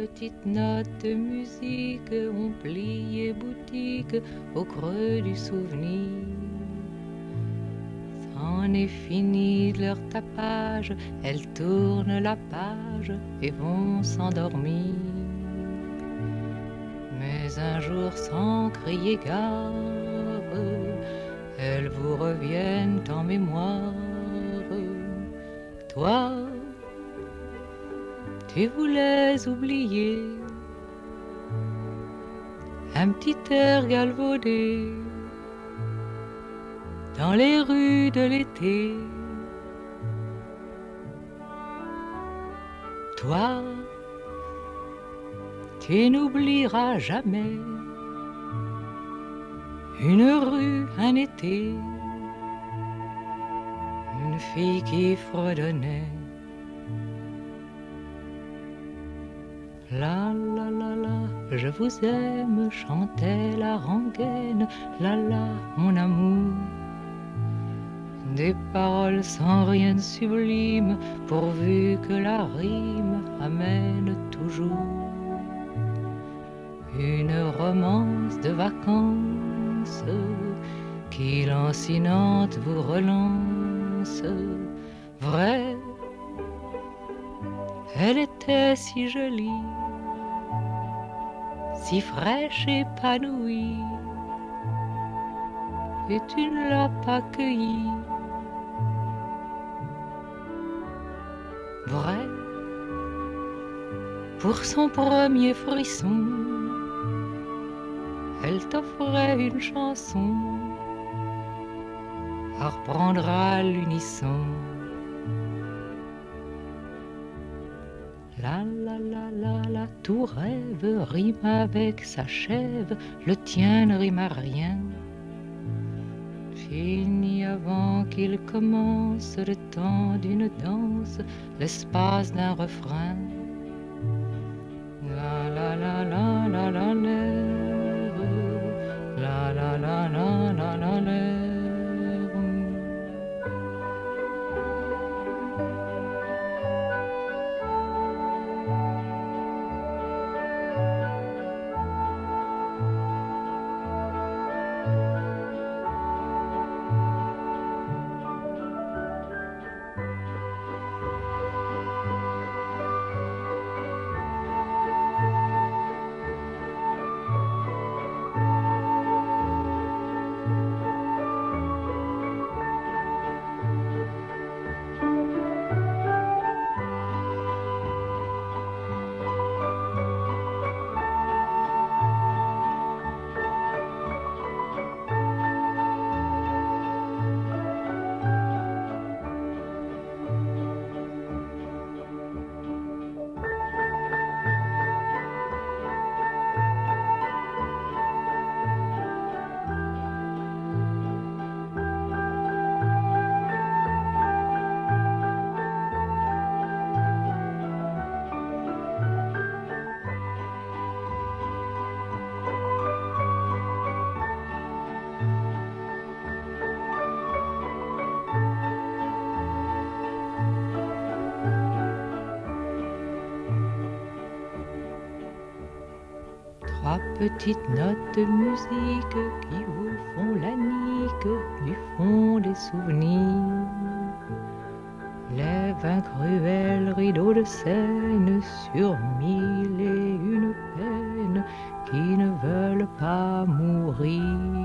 petites notes de musique ont plié boutique au creux du souvenir. C'en est fini de leur tapage, elles tournent la page et vont s'endormir. Mais un jour sans crier gare, elles vous reviennent en mémoire. Toi, tu voulais oublier un petit air galvaudé. Dans les rues de l'été. Toi, tu n'oublieras jamais. Une rue, un été, une fille qui fredonnait La la la la, je vous aime, chantait la rengaine, la la, mon amour. Des paroles sans rien de sublime, pourvu que la rime amène toujours une romance de vacances qui lancinante vous relance. Vrai, elle était si jolie si fraîche, épanouie, et tu ne l'as pas cueillie. Vrai, pour son premier frisson, elle t'offrait une chanson à reprendre à l'unisson. La la la la la, tout rêve rime avec s'achève, le tien ne rime à rien. Fini avant qu'il commence le temps d'une danse, l'espace d'un refrain. La la la la la la petites notes de musique qui vous font la nique du fond des souvenirs. Lève un cruel rideau de scène sur mille et une peine qui ne veulent pas mourir.